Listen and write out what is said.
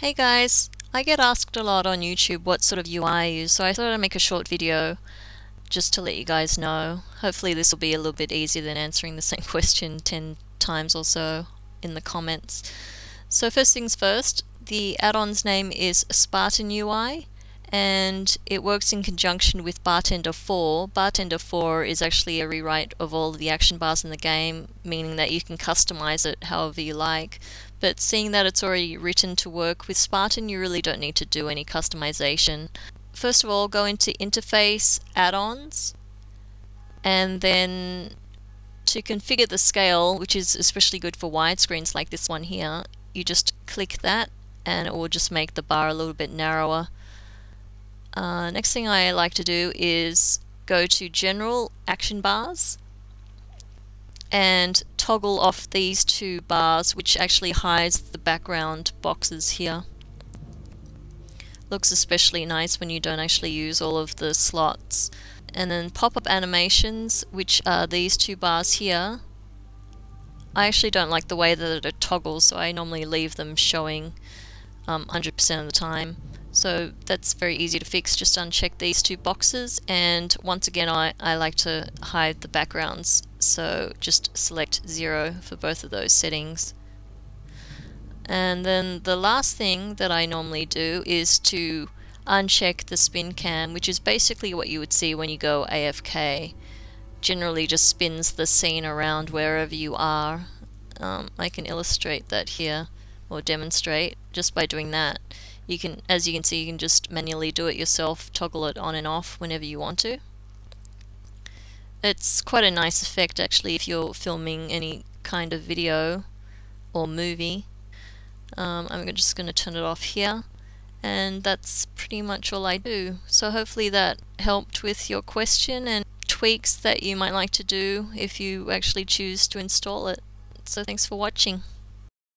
Hey guys, I get asked a lot on YouTube what sort of UI I use, so I thought I'd make a short video just to let you guys know. Hopefully this will be a little bit easier than answering the same question 10 times or so in the comments. So first things first, the add-on's name is Spartan UI and it works in conjunction with Bartender 4. Bartender 4 is actually a rewrite of all the action bars in the game, meaning that you can customize it however you like. But seeing that it's already written to work with Spartan, you really don't need to do any customization. First of all, go into Interface, Add-ons, and then to configure the scale, which is especially good for widescreens like this one here, you just click that and it will just make the bar a little bit narrower. Uh, next thing I like to do is go to General Action Bars and toggle off these two bars which actually hides the background boxes here. Looks especially nice when you don't actually use all of the slots. And then pop-up animations which are these two bars here. I actually don't like the way that it toggles so I normally leave them showing 100% um, of the time. So that's very easy to fix, just uncheck these two boxes and once again I, I like to hide the backgrounds so just select 0 for both of those settings. And then the last thing that I normally do is to uncheck the spin cam which is basically what you would see when you go AFK. Generally just spins the scene around wherever you are. Um, I can illustrate that here or demonstrate just by doing that you can as you can see you can just manually do it yourself toggle it on and off whenever you want to. It's quite a nice effect actually if you're filming any kind of video or movie. Um, I'm just going to turn it off here and that's pretty much all I do. So hopefully that helped with your question and tweaks that you might like to do if you actually choose to install it. So thanks for watching